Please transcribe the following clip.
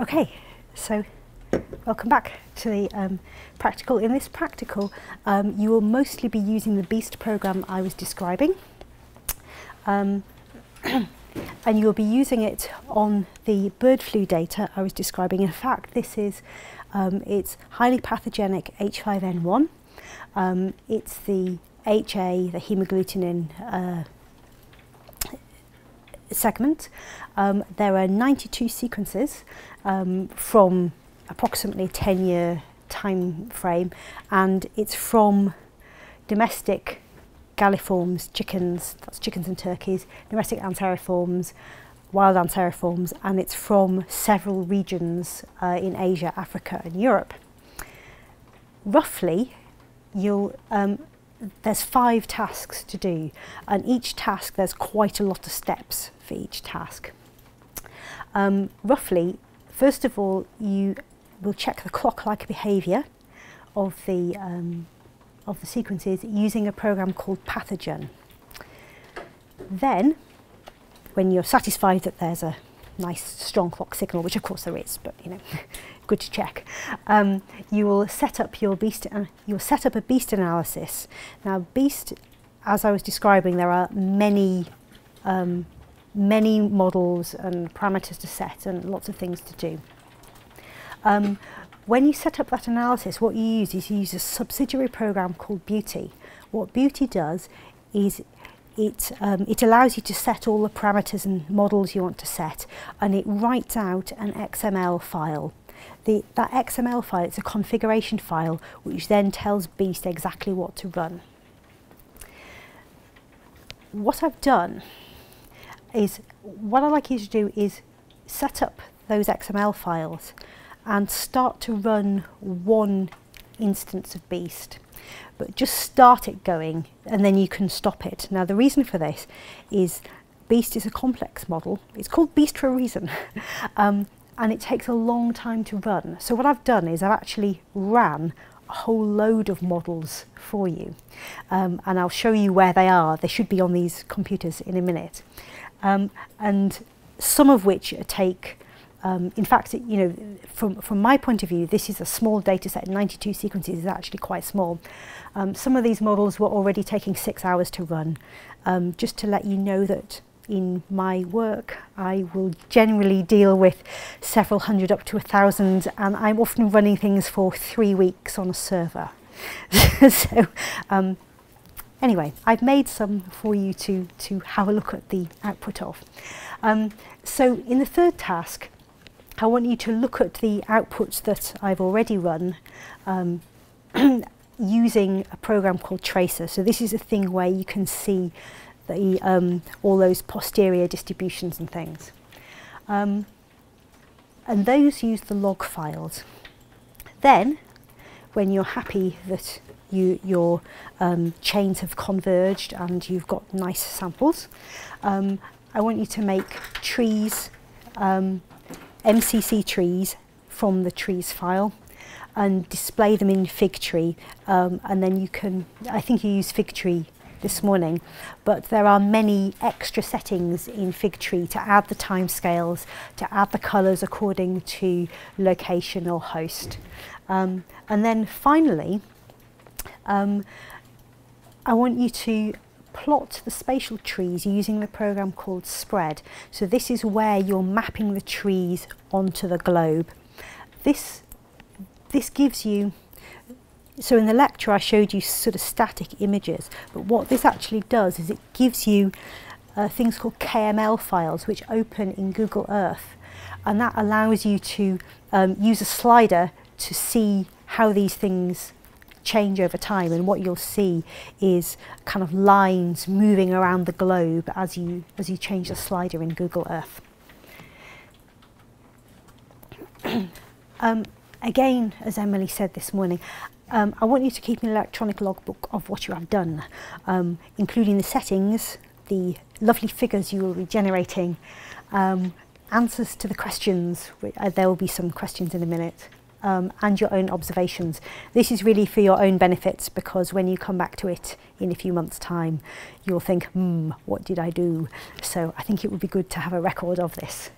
Okay, so welcome back to the um, practical. In this practical, um, you will mostly be using the BEAST program I was describing. Um, and you'll be using it on the bird flu data I was describing. In fact, this is um, it's highly pathogenic H5N1. Um, it's the HA, the hemagglutinin uh, segment. Um, there are 92 sequences um, from approximately 10 year time frame and it's from domestic galliforms, chickens, that's chickens and turkeys, domestic anteriforms, wild anteriforms and it's from several regions uh, in Asia, Africa and Europe. Roughly, you'll um, there's five tasks to do and each task there's quite a lot of steps for each task. Um, roughly, first of all, you will check the clock-like behaviour of the um, of the sequences using a program called Pathogen. Then, when you're satisfied that there's a nice strong clock signal, which of course there is, but you know, good to check. Um, you will set up your beast. Uh, you'll set up a beast analysis. Now, beast, as I was describing, there are many, um, many models and parameters to set, and lots of things to do. Um, when you set up that analysis, what you use is you use a subsidiary program called BEAUti. What BEAUti does is it, um, it allows you to set all the parameters and models you want to set and it writes out an XML file. The, that XML file, it's a configuration file which then tells Beast exactly what to run. What I've done is, what I'd like you to do is set up those XML files and start to run one instance of Beast But just start it going and then you can stop it. Now the reason for this is Beast is a complex model. It's called Beast for a reason. um, and it takes a long time to run. So what I've done is I've actually ran a whole load of models for you. Um, and I'll show you where they are. They should be on these computers in a minute. Um, and some of which take Um, in fact, you know, from, from my point of view, this is a small data set. 92 sequences is actually quite small. Um, some of these models were already taking six hours to run. Um, just to let you know that in my work, I will generally deal with several hundred up to a thousand, and I'm often running things for three weeks on a server. so, um, anyway, I've made some for you to, to have a look at the output of. Um, so in the third task, I want you to look at the outputs that I've already run um, using a program called Tracer. So this is a thing where you can see the, um, all those posterior distributions and things. Um, and those use the log files. Then, when you're happy that you, your um, chains have converged and you've got nice samples, um, I want you to make trees um, MCC trees from the trees file and display them in Figtree um, and then you can, I think you use Figtree this morning, but there are many extra settings in Figtree to add the timescales, to add the colours according to location or host. Um, and then finally, um, I want you to plot the spatial trees using the program called Spread. So this is where you're mapping the trees onto the globe. This, this gives you, so in the lecture I showed you sort of static images, but what this actually does is it gives you uh, things called KML files which open in Google Earth and that allows you to um, use a slider to see how these things change over time and what you'll see is kind of lines moving around the globe as you as you change the slider in Google Earth. um, again, as Emily said this morning, um, I want you to keep an electronic logbook of what you have done, um, including the settings, the lovely figures you will be generating, um, answers to the questions. Uh, there will be some questions in a minute um, and your own observations. This is really for your own benefits because when you come back to it in a few months' time, you'll think, hmm, what did I do? So I think it would be good to have a record of this.